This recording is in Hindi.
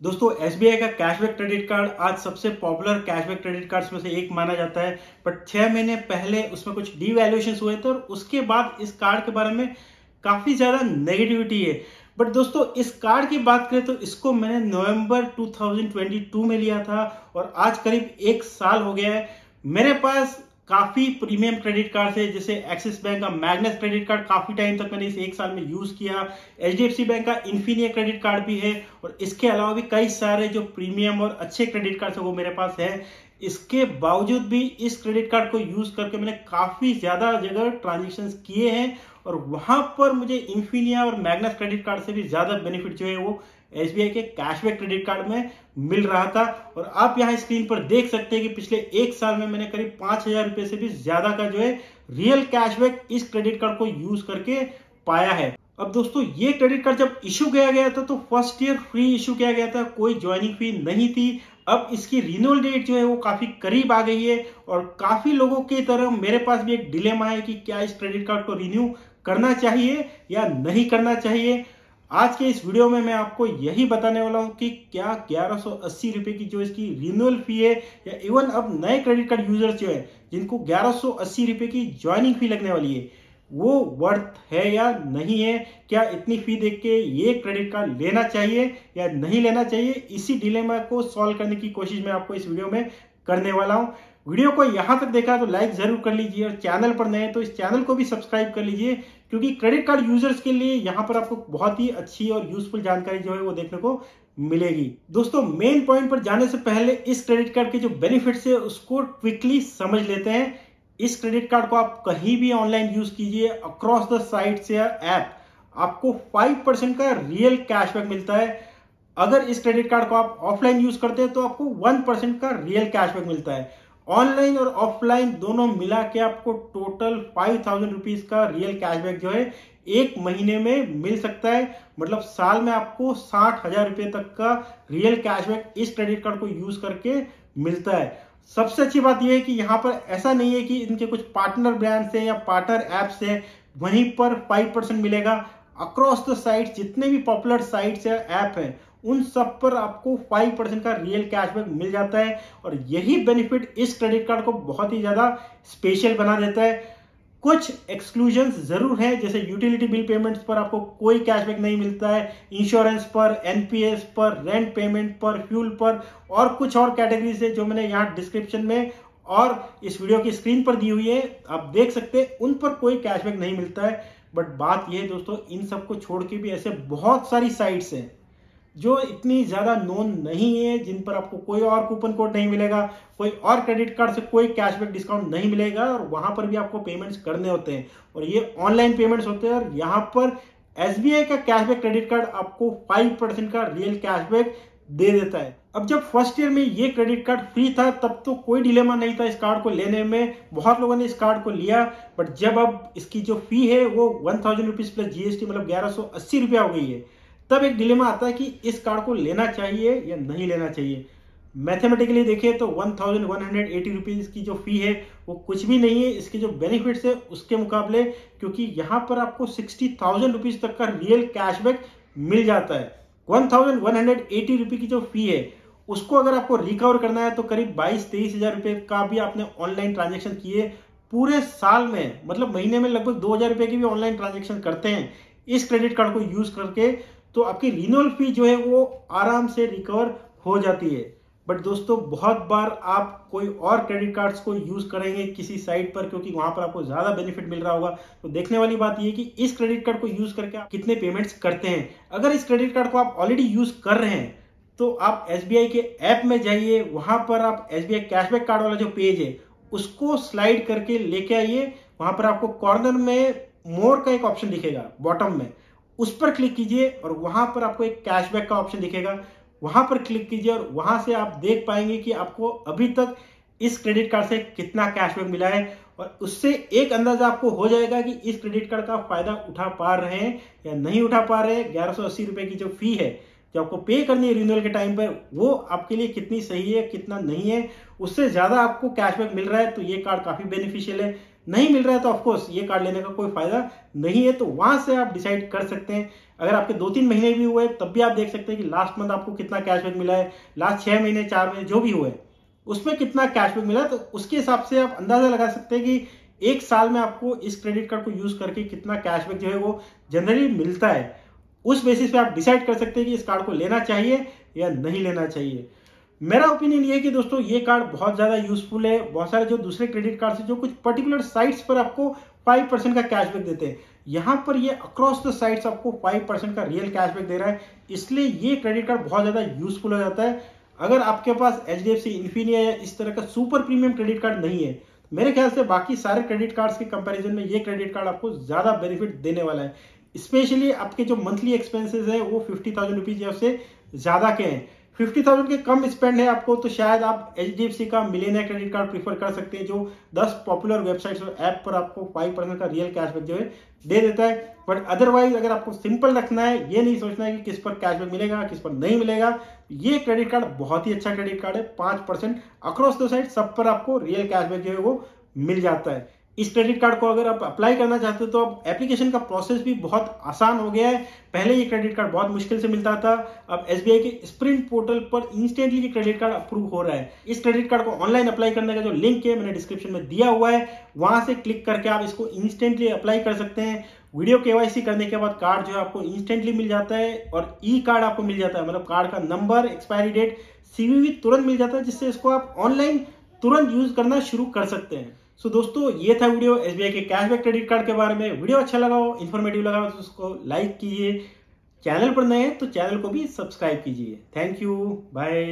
दोस्तों SBI का कैशबैक क्रेडिट कार्ड आज सबसे पॉपुलर कैशबैक क्रेडिट कार्ड्स में से एक माना जाता है। बट छह महीने पहले उसमें कुछ डीवैल्यूएशन हुए थे और उसके बाद इस कार्ड के बारे में काफ़ी ज़्यादा नेगेटिविटी है। बट दोस्तों, इस कार्ड की बात करें तो इसको मैंने नवंबर 2022 में लिया था और आज करीब एक साल हो गया है। मेरे पास काफ़ी प्रीमियम क्रेडिट कार्ड है, जैसे एक्सिस बैंक का मैग्नेस क्रेडिट कार्ड काफ़ी टाइम तक मैंने इसे एक साल में यूज़ किया। एचडीएफसी बैंक का इन्फिनिया क्रेडिट कार्ड भी है, और इसके अलावा भी कई सारे जो प्रीमियम और अच्छे क्रेडिट कार्ड है वो मेरे पास है। इसके बावजूद भी इस क्रेडिट कार्ड को यूज़ करके मैंने काफ़ी ज़्यादा जगह ट्रांजेक्शन किए हैं, और वहाँ पर मुझे इन्फिनिया और मैग्नस क्रेडिट कार्ड से भी ज़्यादा बेनिफिट जो है वो एस के कैशबैक क्रेडिट कार्ड में मिल रहा था और आप यहाँ स्क्रीन पर देख सकते हैं कि पिछले एक साल में मैंने करीब पाँच हज़ार रुपए से भी ज़्यादा का जो है रियल कैशबैक इस क्रेडिट कार्ड को यूज़ करके पाया है। अब दोस्तों, ये क्रेडिट कार्ड जब इशू किया गया था तो फ़र्स्ट ईयर फ्री इशू किया गया था, कोई ज्वाइनिंग फ़ी नहीं थी। अब इसकी रिन्यूअल डेट जो है वो काफ़ी करीब आ गई है और काफ़ी लोगों की तरह मेरे पास भी एक डिलेमा है कि क्या इस क्रेडिट कार्ड को रिन्यू करना चाहिए या नहीं करना चाहिए। आज के इस वीडियो में मैं आपको यही बताने वाला हूँ कि क्या ग्यारह रुपए की जो इसकी रिन्यूअल फ़ी है या इवन अब नए क्रेडिट कार्ड यूज़र्स जो है, जिनको ग्यारह रुपए की ज्वाइनिंग फ़ी लगने वाली है, वो वर्थ है या नहीं है? क्या इतनी फ़ी देख के ये क्रेडिट कार्ड लेना चाहिए या नहीं लेना चाहिए? इसी डिलेमा को सॉल्व करने की कोशिश मैं आपको इस वीडियो में करने वाला हूँ। वीडियो को यहाँ तक देखा तो लाइक ज़रूर कर लीजिए और चैनल पर नए तो इस चैनल को भी सब्सक्राइब कर लीजिए, क्योंकि क्रेडिट कार्ड यूज़र्स के लिए यहाँ पर आपको बहुत ही अच्छी और यूजफुल जानकारी जो है वो देखने को मिलेगी। दोस्तों मेन पॉइंट पर जाने से पहले इस क्रेडिट कार्ड के जो बेनिफिट्स है, उसको क्विकली समझ लेते हैं। इस क्रेडिट कार्ड को आप कहीं भी ऑनलाइन यूज़ कीजिए अक्रॉस द साइट या ऐप आपको फाइव परसेंट का रियल कैशबैक मिलता है। अगर इस क्रेडिट कार्ड को आप ऑफलाइन यूज़ करते हैं तो आपको वन परसेंट का रियल कैशबैक मिलता है। ऑनलाइन और ऑफलाइन दोनों मिला के आपको टोटल फाइव थाउज़ेंड रुपीज़ का रियल कैशबैक जो है, एक महीने में मिल सकता है। मतलब साल में आपको साठ हज़ार रुपए तक का रियल कैशबैक इस क्रेडिट कार्ड को यूज़ करके मिलता है। सबसे अच्छी बात यह है कि यहाँ पर ऐसा नहीं है कि इनके कुछ पार्टनर ब्रांड्स है या पार्टनर एप्स है, वहीं पर फाइव परसेंट मिलेगा। अक्रॉस द साइट जितने भी पॉपुलर साइट्स या ऐप हैं उन सब पर आपको फाइव परसेंट का रियल कैशबैक मिल जाता है और यही बेनिफिट इस क्रेडिट कार्ड को बहुत ही ज़्यादा स्पेशल बना देता है। कुछ एक्सक्लूजन ज़रूर है, जैसे यूटिलिटी बिल पेमेंट्स पर आपको कोई कैशबैक नहीं मिलता है इंश्योरेंस पर एनपीएस पर रेंट पेमेंट पर फ्यूल पर और कुछ और कैटेगरीज है जो मैंने यहाँ डिस्क्रिप्शन में और इस वीडियो की स्क्रीन पर दी हुई है। आप देख सकते हैं, उन पर कोई कैशबैक नहीं मिलता है। बट बात यह है दोस्तों, इन सबको छोड़ के भी ऐसे बहुत सारी साइट्स हैं। जो इतनी ज़्यादा नोन नहीं है, जिन पर आपको कोई और कूपन कोड नहीं मिलेगा, कोई और क्रेडिट कार्ड से कोई कैशबैक डिस्काउंट नहीं मिलेगा, और वहाँ पर भी आपको पेमेंट्स करने होते हैं। और ये ऑनलाइन पेमेंट्स होते हैं, और यहाँ पर SBI का कैशबैक क्रेडिट कार्ड आपको फाइव परसेंट का रियल कैशबैक दे देता है। अब जब फ़र्स्ट ईयर में ये क्रेडिट कार्ड फ्री था, तब तो कोई डिलेमा नहीं था इस कार्ड को लेने में। बहुत लोगों ने इस कार्ड को लिया बट जब अब इसकी जो फ़ी है, वो one thousand rupees plus GST मतलब ग्यारह सौ अस्सी रुपया हो गई है। तब एक डिलेमा आता है कि इस कार्ड को लेना चाहिए या नहीं लेना चाहिए। मैथमेटिकली देखिए तो one thousand one hundred eighty rupees की जो फ़ी है, वो कुछ भी नहीं है। इसके जो बेनिफिट्स है, उसके मुकाबले क्योंकि यहाँ पर आपको सिक्सटी थाउज़ेंड रुपीज़ तक का रियल कैशबैक मिल जाता है। One thousand one hundred eighty rupee की जो फ़ी है, उसको अगर आपको रिकवर करना है तो करीब बाईस तेईस हज़ार रुपए का भी आपने ऑनलाइन ट्रांजेक्शन किए। पूरे साल में मतलब महीने में लगभग दो हज़ार रुपए की भी ऑनलाइन ट्रांजेक्शन करते हैं। इस क्रेडिट कार्ड को यूज़ करके तो आपकी रिन्यूअल फ़ी जो है वो आराम से रिकवर हो जाती है। बट दोस्तों, बहुत बार आप कोई और क्रेडिट कार्ड्स को यूज़ करेंगे किसी साइट पर, क्योंकि वहाँ पर आपको ज़्यादा बेनिफिट मिल रहा होगा। तो देखने वाली बात यह कि इस क्रेडिट कार्ड को यूज़ करके आप कितने पेमेंट्स करते हैं। अगर इस क्रेडिट कार्ड को आप ऑलरेडी यूज़ कर रहे हैं तो आप एसबीआई के ऐप में जाइए, वहाँ पर आप एसबीआई कैशबैक कार्ड वाला जो पेज है, उसको स्लाइड करके लेके आइए। वहाँ पर आपको कॉर्नर में मोर का एक ऑप्शन दिखेगा बॉटम में। उस पर क्लिक कीजिए और वहाँ पर आपको एक कैशबैक का ऑप्शन दिखेगा। वहाँ पर क्लिक कीजिए और वहाँ से आप देख पाएँगे कि आपको अभी तक इस क्रेडिट कार्ड से कितना कैशबैक मिला है और उससे एक अंदाज़ा आपको हो जाएगा कि इस क्रेडिट कार्ड का फ़ायदा उठा पा रहे हैं या नहीं उठा पा रहे हैं। ग्यारह रुपए की जो फ़ी है, जो आपको पे करनी है रिन्यूअल के टाइम पर, वो आपके लिए कितनी सही है, कितना नहीं है, उससे ज़्यादा आपको कैशबैक मिल रहा है तो ये कार्ड काफ़ी बेनिफिशियल है। नहीं मिल रहा है तो ऑफकोर्स ये कार्ड लेने का कोई फ़ायदा नहीं है तो वहाँ से आप डिसाइड कर सकते हैं। अगर आपके दो तीन महीने भी हुए तब भी आप देख सकते हैं कि लास्ट मंथ आपको कितना कैशबैक मिला है लास्ट छह महीने, चार महीने, जो भी हुए उसमें कितना कैशबैक मिला तो उसके हिसाब से आप अंदाज़ा लगा सकते हैं कि एक साल में आपको इस क्रेडिट कार्ड को यूज़ करके कितना कैशबैक जो है वो जनरली मिलता है। उस बेसिस पे आप डिसाइड कर सकते हैं कि इस कार्ड को लेना चाहिए या नहीं लेना चाहिए। मेरा ओपिनियन ये कि दोस्तों, ये कार्ड बहुत ज़्यादा यूजफुल है। बहुत सारे जो दूसरे क्रेडिट कार्ड है, जो कुछ पर्टिकुलर साइट्स पर आपको फाइव परसेंट का कैशबैक देते हैं। यहाँ पर ये अक्रॉस द साइट्स आपको फाइव परसेंट का रियल कैशबैक दे रहा है। इसलिए ये क्रेडिट कार्ड बहुत ज़्यादा यूजफुल हो जाता है। अगर आपके पास H D F C Infinia या इस तरह का सुपर प्रीमियम क्रेडिट कार्ड नहीं है मेरे ख्याल से बाकी सारे क्रेडिट कार्ड्स के कंपैरिजन में ये क्रेडिट कार्ड आपको ज़्यादा बेनिफिट देने वाला है। स्पेशली आपके जो मंथली एक्सपेंसेस है, वो फिफ्टी थाउज़ेंड रुपीज़ उससे ज़्यादा के हैं। फिफ्टी थाउज़ेंड के कम स्पेंड है आपको तो शायद आप एच डी एफ़ सी का मिलेनियर क्रेडिट कार्ड प्रीफर कर सकते हैं, जो 10 पॉपुलर वेबसाइट्स और ऐप पर आपको फाइव परसेंट का रियल कैशबैक जो है दे देता है। बट अदरवाइज़ अगर आपको सिंपल रखना है, ये नहीं सोचना है कि किस पर कैशबैक मिलेगा, किस पर नहीं मिलेगा, ये क्रेडिट कार्ड बहुत ही अच्छा क्रेडिट कार्ड है, पाँच परसेंट अक्रॉस द साइड सब पर आपको रियल कैशबैक जो है वो मिल जाता है। इस क्रेडिट कार्ड को अगर आप अप्लाई करना चाहते हो तो अब एप्लीकेशन का प्रोसेस भी बहुत आसान हो गया है। पहले ये क्रेडिट कार्ड बहुत मुश्किल से मिलता था, अब एसबीआई के स्प्रिंट पोर्टल पर इंस्टेंटली ये क्रेडिट कार्ड अप्रूव हो रहा है। इस क्रेडिट कार्ड को ऑनलाइन अप्लाई करने का जो लिंक है, मैंने डिस्क्रिप्शन में दिया हुआ है, वहाँ से क्लिक करके आप इसको इंस्टेंटली अप्लाई कर सकते हैं। वीडियो केवाईसी करने के बाद कार्ड जो है आपको इंस्टेंटली मिल जाता है और ई कार्ड आपको मिल जाता है। मतलब कार्ड का नंबर, एक्सपायरी डेट सीवीवी तुरंत मिल जाता है, जिससे इसको आप ऑनलाइन तुरंत यूज़ करना शुरू कर सकते हैं। सो so, दोस्तों ये था वीडियो एसबीआई के कैशबैक क्रेडिट कार्ड के बारे में। वीडियो अच्छा लगा हो इन्फॉर्मेटिव लगा हो तो उसको लाइक कीजिए। चैनल पर नए हैं तो चैनल को भी सब्सक्राइब कीजिए। Thank you bye